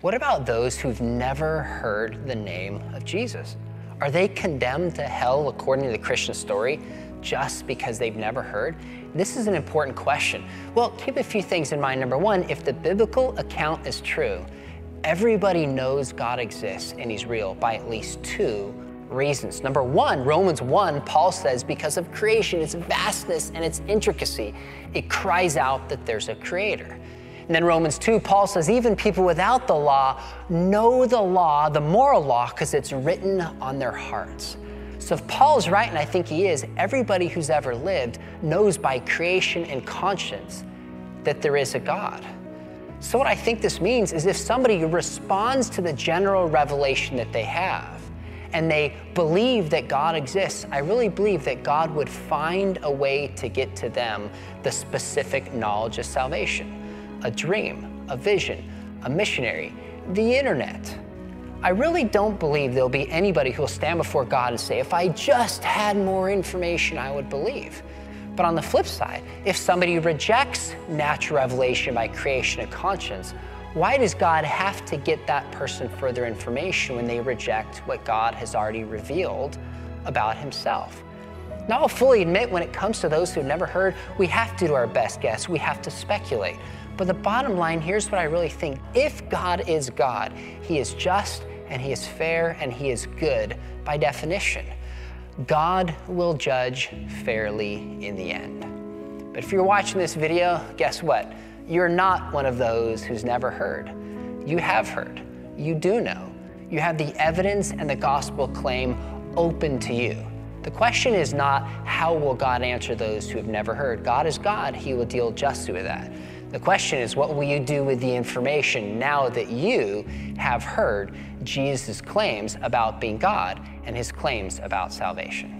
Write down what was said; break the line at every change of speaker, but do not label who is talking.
What about those who've never heard the name of Jesus? Are they condemned to hell according to the Christian story just because they've never heard? This is an important question. Well, keep a few things in mind. Number one, if the biblical account is true, everybody knows God exists and He's real by at least two reasons. Number one, Romans 1, Paul says, because of creation, its vastness and its intricacy, it cries out that there's a creator. And then Romans 2, Paul says, even people without the law know the law, the moral law, because it's written on their hearts. So if Paul's right, and I think he is, everybody who's ever lived knows by creation and conscience that there is a God. So what I think this means is if somebody responds to the general revelation that they have, and they believe that God exists, I really believe that God would find a way to get to them the specific knowledge of salvation a dream, a vision, a missionary, the internet. I really don't believe there'll be anybody who will stand before God and say, if I just had more information, I would believe. But on the flip side, if somebody rejects natural revelation by creation of conscience, why does God have to get that person further information when they reject what God has already revealed about Himself? Now, I'll fully admit when it comes to those who've never heard, we have to do our best guess. We have to speculate. But the bottom line here's what I really think if God is God, He is just and He is fair and He is good by definition. God will judge fairly in the end. But if you're watching this video, guess what? You're not one of those who's never heard. You have heard. You do know. You have the evidence and the gospel claim open to you. The question is not how will God answer those who have never heard. God is God. He will deal justly with that. The question is, what will you do with the information now that you have heard Jesus' claims about being God and his claims about salvation?